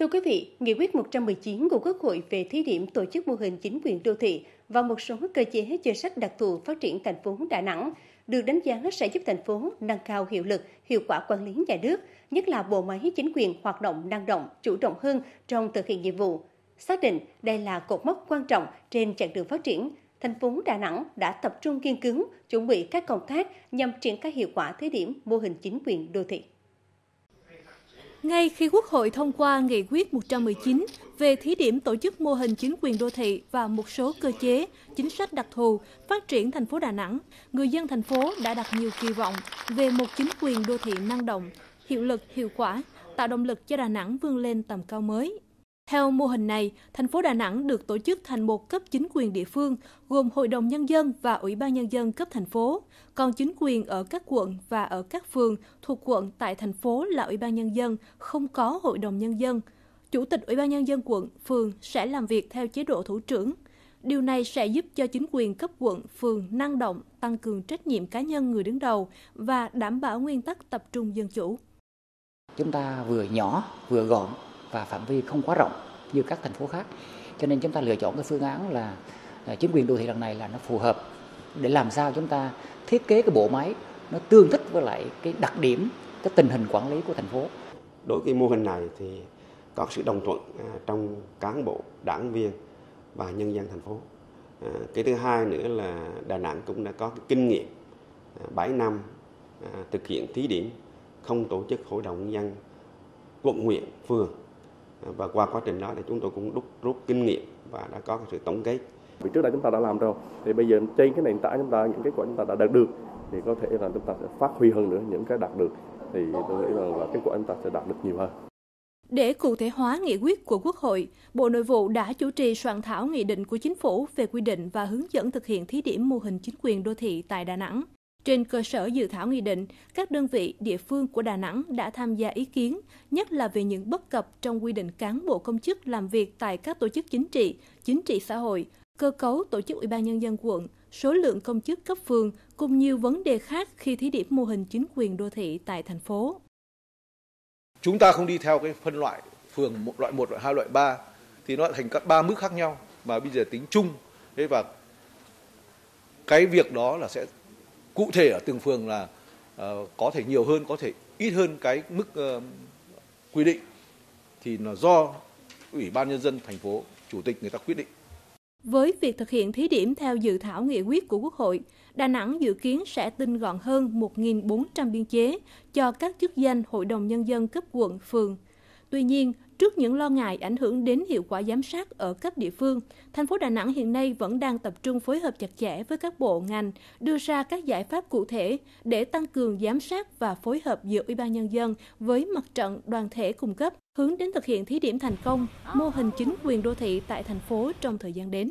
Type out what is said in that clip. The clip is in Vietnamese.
Thưa quý vị, Nghị quyết 119 của Quốc hội về thí điểm tổ chức mô hình chính quyền đô thị và một số cơ chế chính sách đặc thù phát triển thành phố Đà Nẵng được đánh giá sẽ giúp thành phố nâng cao hiệu lực, hiệu quả quản lý nhà nước, nhất là bộ máy chính quyền hoạt động năng động, chủ động hơn trong thực hiện nhiệm vụ. Xác định đây là cột mốc quan trọng trên chặng đường phát triển, thành phố Đà Nẵng đã tập trung nghiên cứu, chuẩn bị các công tác nhằm triển khai hiệu quả thí điểm mô hình chính quyền đô thị. Ngay khi Quốc hội thông qua nghị quyết 119 về thí điểm tổ chức mô hình chính quyền đô thị và một số cơ chế, chính sách đặc thù phát triển thành phố Đà Nẵng, người dân thành phố đã đặt nhiều kỳ vọng về một chính quyền đô thị năng động, hiệu lực, hiệu quả, tạo động lực cho Đà Nẵng vươn lên tầm cao mới. Theo mô hình này, thành phố Đà Nẵng được tổ chức thành một cấp chính quyền địa phương gồm Hội đồng Nhân dân và Ủy ban Nhân dân cấp thành phố, còn chính quyền ở các quận và ở các phường thuộc quận tại thành phố là Ủy ban Nhân dân, không có Hội đồng Nhân dân. Chủ tịch Ủy ban Nhân dân quận, phường sẽ làm việc theo chế độ thủ trưởng. Điều này sẽ giúp cho chính quyền cấp quận, phường năng động, tăng cường trách nhiệm cá nhân người đứng đầu và đảm bảo nguyên tắc tập trung dân chủ. Chúng ta vừa nhỏ, vừa gọn, và phạm vi không quá rộng như các thành phố khác. Cho nên chúng ta lựa chọn cái phương án là à, chính quyền đô thị lần này là nó phù hợp để làm sao chúng ta thiết kế cái bộ máy nó tương thích với lại cái đặc điểm, cái tình hình quản lý của thành phố. Đối với mô hình này thì có sự đồng thuận à, trong cán bộ, đảng viên và nhân dân thành phố. À, cái thứ hai nữa là Đà Nẵng cũng đã có cái kinh nghiệm 7 năm thực hiện thí điểm không tổ chức hội đồng nhân dân quận, huyện, phường và qua quá trình đó thì chúng tôi cũng rút rút kinh nghiệm và đã có sự tổng kết. Vì trước đây chúng ta đã làm rồi thì bây giờ trên cái nền tảng chúng ta những kết quả chúng ta đã đạt được thì có thể là chúng ta sẽ phát huy hơn nữa những cái đạt được. Thì tôi nghĩ rằng là kết quả chúng ta sẽ đạt được nhiều hơn. Để cụ thể hóa nghị quyết của Quốc hội, Bộ Nội vụ đã chủ trì soạn thảo nghị định của chính phủ về quy định và hướng dẫn thực hiện thí điểm mô hình chính quyền đô thị tại Đà Nẵng. Trên cơ sở dự thảo nghị định, các đơn vị địa phương của Đà Nẵng đã tham gia ý kiến, nhất là về những bất cập trong quy định cán bộ công chức làm việc tại các tổ chức chính trị, chính trị xã hội, cơ cấu tổ chức Ủy ban nhân dân quận, số lượng công chức cấp phường cùng nhiều vấn đề khác khi thí điểm mô hình chính quyền đô thị tại thành phố. Chúng ta không đi theo cái phân loại phường một loại 1, loại 2, loại 3 thì nó thành các ba mức khác nhau mà bây giờ tính chung thế và cái việc đó là sẽ cụ thể ở từng phường là uh, có thể nhiều hơn có thể ít hơn cái mức uh, quy định thì là do ủy ban nhân dân thành phố chủ tịch người ta quyết định với việc thực hiện thí điểm theo dự thảo nghị quyết của Quốc hội, Đà Nẵng dự kiến sẽ tinh gọn hơn 1.400 biên chế cho các chức danh Hội đồng Nhân dân cấp quận, phường. Tuy nhiên, Trước những lo ngại ảnh hưởng đến hiệu quả giám sát ở cấp địa phương, thành phố Đà Nẵng hiện nay vẫn đang tập trung phối hợp chặt chẽ với các bộ ngành, đưa ra các giải pháp cụ thể để tăng cường giám sát và phối hợp giữa Ủy ban nhân dân với mặt trận đoàn thể cung cấp, hướng đến thực hiện thí điểm thành công mô hình chính quyền đô thị tại thành phố trong thời gian đến.